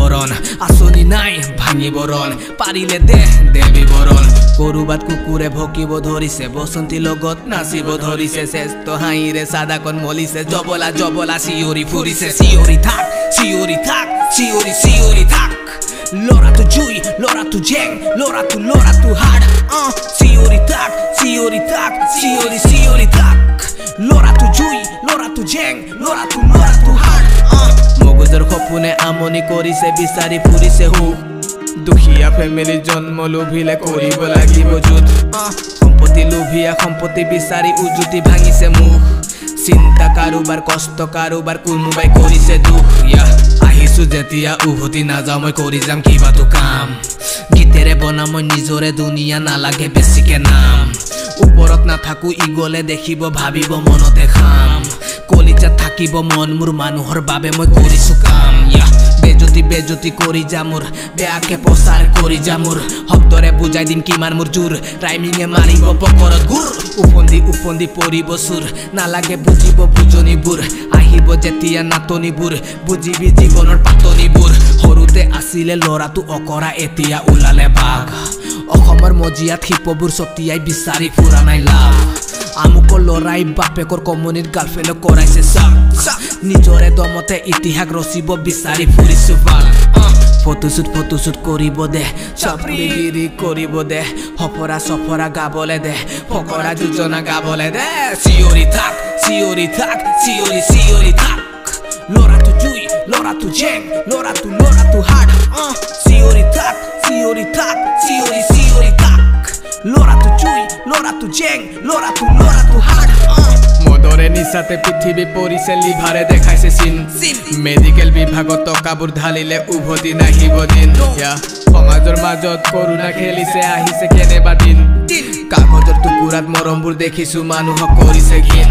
বৰণ আঁচনি নাই ভাঙিব ৰণ পাৰিলে দে দে বিৱৰণ কৰবাত কুকুৰে ভকিব ধৰিছে বসন্তী লগত নাচিব ধৰিছে শ্ৰেষ্ঠ হাঁহিৰে চাদাকণ মলিছে জবলা জবলা চিঞৰি ফুৰিছে চিঞৰি থাক চিঞৰি থাক চিঞৰি চিঞৰি থাক। ল'ৰাটো জুই ল'ৰাটো জেং ল'ৰাটো ল'ৰাটো হাড় আহ চিঞৰি থাক চিঞৰি থাক চিঞৰি চিঞৰি থাক। ল'ৰাটো জুই ল'ৰাটো জেং ল'ৰাটো ল'ৰাটো হাড়। মগজৰ সপোনে আমনি কৰিছে বিচাৰি ফুৰিছে সুখ দুখীয়া ফেমিলি জন্ম লোভিলে কৰিব লাগিব আহ, সম্পত্তি লোভিয়া সম্পত্তি বিচাৰি উজুতি ভাঙিছে মুখ। চিন্তা কাৰোবাৰ কষ্ট কাৰোবাৰ কোনোবাই কৰিছে দুখ। আহিছো যেতিয়া উভতি নাযাওঁ মই কৰি যাম কিবাটো কাম। গীতেৰে বনাম মই নিজৰে দুনিয়া নালাগে বেছিকে নাম। ওপৰত নাথাকো ইগলে দেখিব ভাবিব মনতে খাম। কলিজাত থাকিব মন মোৰ মানুহৰ বাবে মই কৰিছো কাম। বেজতি বেজতি কৰি যা মোৰ বেয়াকে প্ৰচাৰ কৰি যা মোৰ। শব্দৰে বুজাই দিম কিমান মোৰ জোৰ টাইমিঙে মাৰিব পকৰত গুৰ। উফন্দি উফন্দি পৰিব চুৰ নালাগে বুজিব বুজনিবোৰ। আহিব যেতিয়া নাটনিবোৰ বুজিবি জীৱনৰ পাতনিবোৰ সৰুতে আছিলে ল'ৰাটো অকৰা এতিয়া ওলালে বাঘ। অসমৰ মজিয়াত শিপবোৰ ছটিয়াই বিচাৰি ফুৰা নাই লাভ। আমুকৰ ল'ৰাই বাপেকৰ কমনিৰ গাৰ্লফ্ৰেণ্ডক কৰাইছে নিজৰে দমতে ইতিহাস ৰচিব বিচাৰি ফুৰিছো ফটোশ্বুট ফটোশ্বুট কৰিব দে, চাপৰিগিৰি কৰিব দে। সফৰা চফৰা গাবলে দে, ফকৰা যোজনা গাবলে দে। চিঞৰি থাক চিঞৰি থাক, চিঞৰি চিঞৰি থাক। ল'ৰাটো জুই, ল'ৰাটো জেং, ল'ৰাটো ল'ৰাটো হাড় চিঞৰি থাক চিঞৰি থাক, চিঞৰি জেং ল'ৰাটো ল'ৰাটো হাড় আহ। মদৰে নিচাতে পৃথিৱী পৰিছে লিভাৰে দেখাইছে চিন। মেডিকেল বিভাগত টকাবোৰ ঢালিলে উভতি নাহিব দিন। ইয়া, সমাজৰ মাজত কৰোণা খেলিছে আহিছে কেনেবা দিন। কাগজৰ টুকুৰাত মৰমবোৰ দেখিছো মানুহক কৰিছে ঘিন